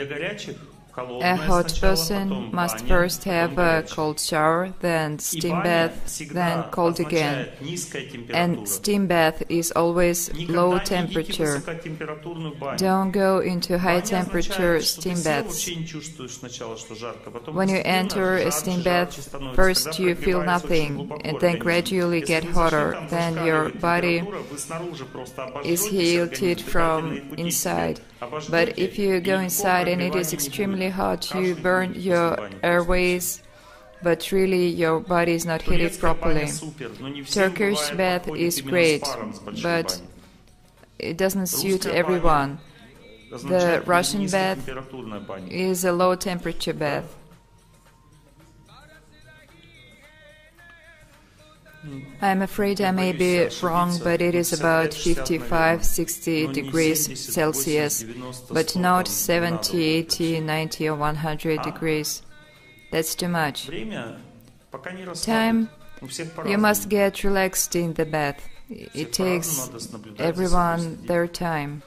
Для горячих A hot person must first have a cold shower, then steam bath, then cold again. And steam bath is always low temperature. Don't go into high temperature steam baths. When you enter a steam bath, first you feel nothing, and then gradually get hotter, then your body is heated from inside. But if you go inside and it is extremely only how to burn your airways, but really your body is not heated properly. Turkish bath is great, but it doesn't suit everyone. The Russian bath is a low temperature bath. I'm afraid I may be wrong, but it is about 55, 60 degrees Celsius, but not 70, 80, 90 or 100 degrees. That's too much. Time, you must get relaxed in the bath. It takes everyone their time.